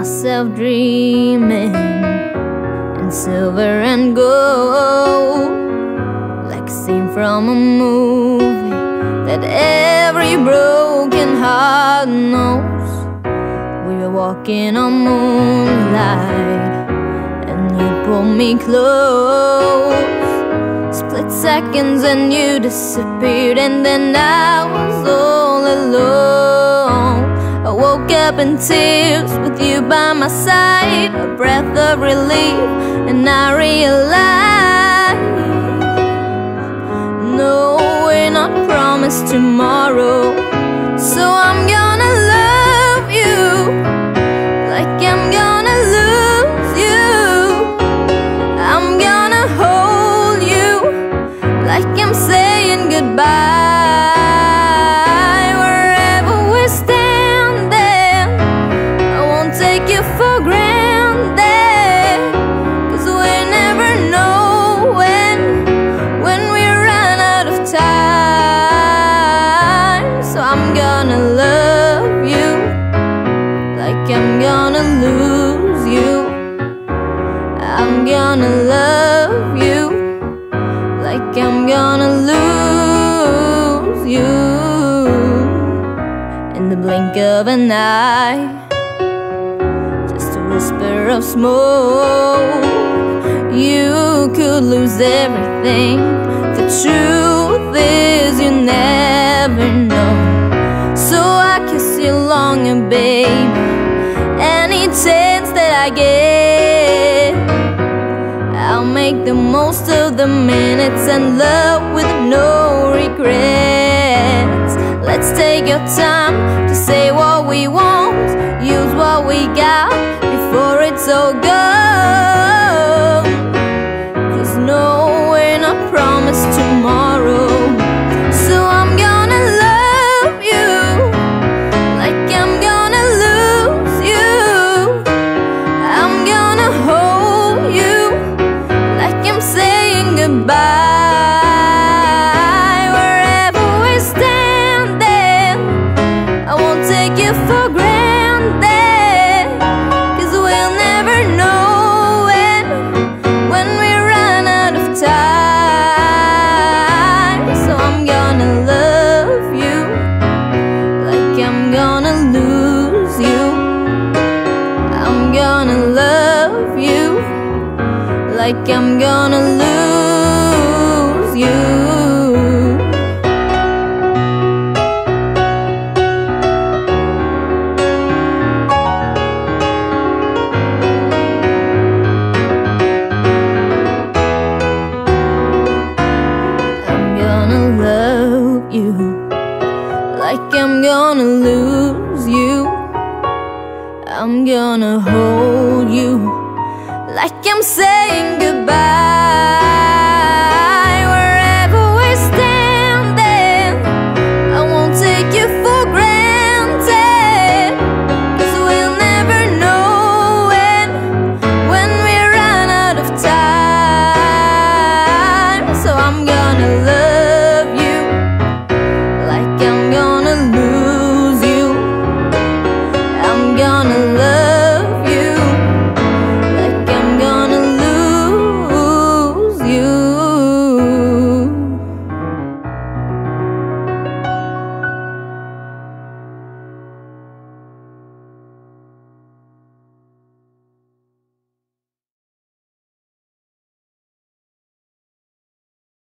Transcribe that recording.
myself dreaming in silver and gold, like a scene from a movie that every broken heart knows. We were walking on moonlight, and you pulled me close. Split seconds and you disappeared, and then I was all alone. I woke up in tears with you by my side, a breath of relief, and I realized no, we're not promised tomorrow. Gonna love you like I'm gonna lose you. I'm gonna love you like I'm gonna lose you in the blink of an eye. Just a whisper of smoke. You could lose everything. The truth is, you never longer, baby. Any chance that I get. I'll make the most of the minutes and love with no regrets. Let's take your time to say what we want, like I'm gonna lose you. I'm gonna love you like I'm gonna lose you. I'm gonna hold you like I'm saying goodbye.